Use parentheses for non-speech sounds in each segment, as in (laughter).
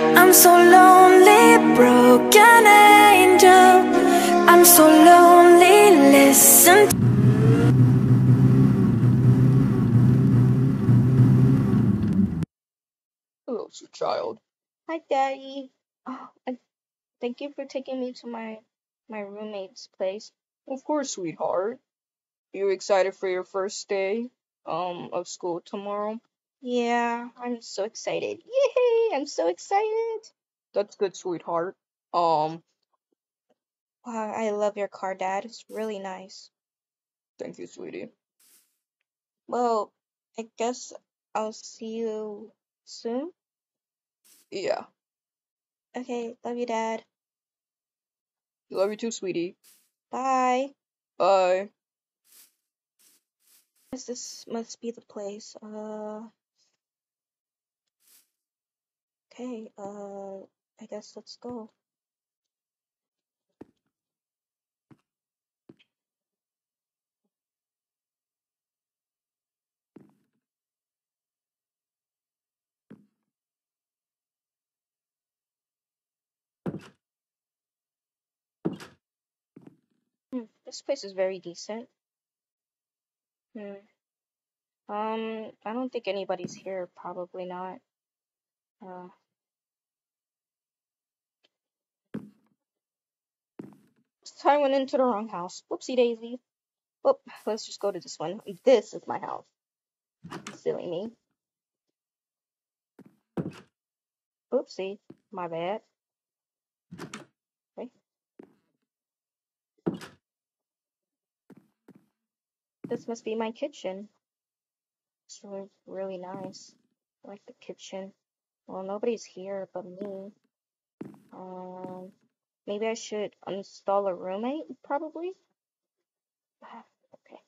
I'm so lonely, broken angel. I'm so lonely, listen. Hello, sweet child. Hi, Daddy. Oh, I, thank you for taking me to my my roommate's place. Of course, sweetheart. You excited for your first day um of school tomorrow? Yeah, I'm so excited. Yay! I'm so excited. That's good, sweetheart. Um, Wow, I love your car, Dad. It's really nice. thank you, sweetie. Well, I guess I'll see you soon. Yeah. Okay, love you, Dad. Love you too, sweetie. Bye. Bye. This must be the place. Uh. Okay. Uh. I guess let's go. Hmm, this place is very decent. Hmm. Um, I don't think anybody's here. Probably not. Uh. I went into the wrong house. Whoopsie daisy. Oh, let's just go to this one. This is my house. Silly me. Oopsie. My bad. Okay. This must be my kitchen. It's really, really nice. I like the kitchen. Well, nobody's here but me. Um, maybe I should install a roommate, probably. Okay.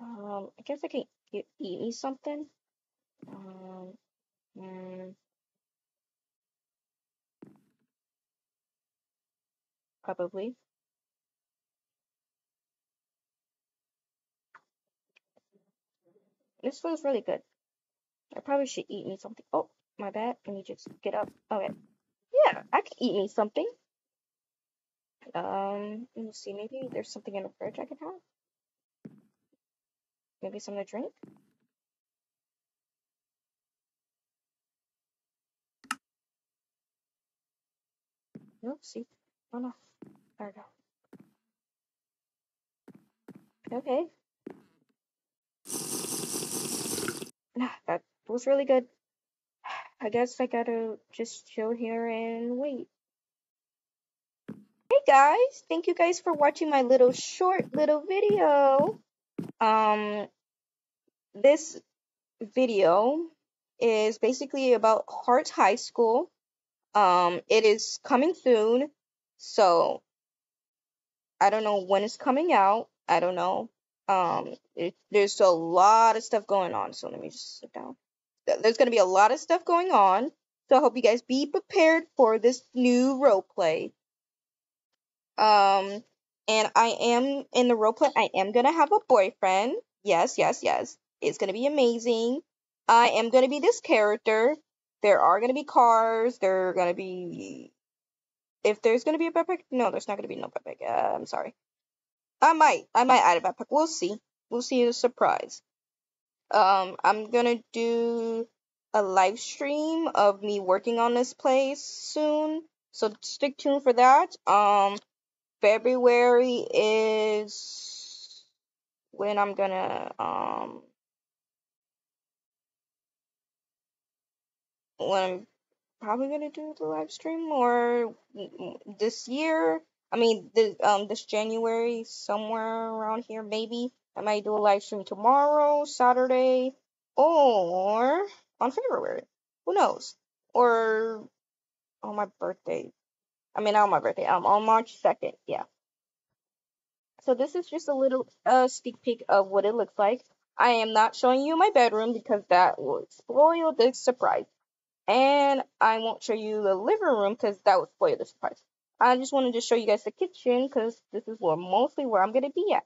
Um, I guess I can eat, me something. Um, mm, probably. This feels really good. I probably should eat me something. Oh, my bad. Let me just get up. Okay. Yeah, I can eat me something. Um, let me see. Maybe there's something in the fridge I can have. Maybe something to drink. Nope. See. Oh no. There we go. Okay. (sighs) Nah, that was really good. (sighs) I guess I gotta just chill here and wait. Hey guys, thank you guys for watching my little short little video. Um, this video is basically about Hart High School. Um, it is coming soon, so I don't know when it's coming out. I don't know. Um, it, there's a lot of stuff going on, so let me just sit down. There's gonna be a lot of stuff going on, so I hope you guys be prepared for this new role play. Um, and I am in the role play. I am gonna have a boyfriend. Yes, yes, yes. It's gonna be amazing. I am gonna be this character. There are gonna be cars. There are gonna be. If there's gonna be a backpack, no, there's not gonna be no backpack. Uh, I'm sorry. I might. I might add a backpack. We'll see. We'll see. It's a surprise. Um, I'm gonna do a live stream of me working on this place soon. So stick tuned for that. Um, February is when I'm gonna um when I'm probably gonna do the live stream or this year. I mean, um this January somewhere around here maybe. I might do a live stream tomorrow, Saturday, or on February. Who knows? Or on my birthday. I mean, not on my birthday. Um, on March second. Yeah. So this is just a little uh sneak peek of what it looks like. I am not showing you my bedroom because that will spoil the surprise. And I won't show you the living room because that would spoil the surprise. I just wanted to show you guys the kitchen because this is where mostly where I'm gonna be at.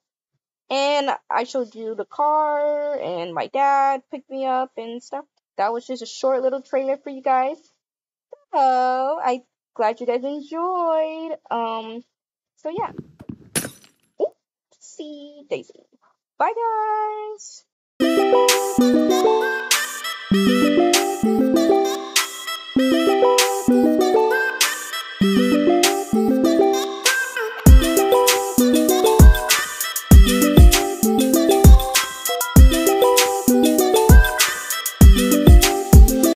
And I showed you the car and my dad picked me up and stuff. That was just a short little trailer for you guys. So I glad you guys enjoyed. Um, so yeah. See Daisy. Bye guys.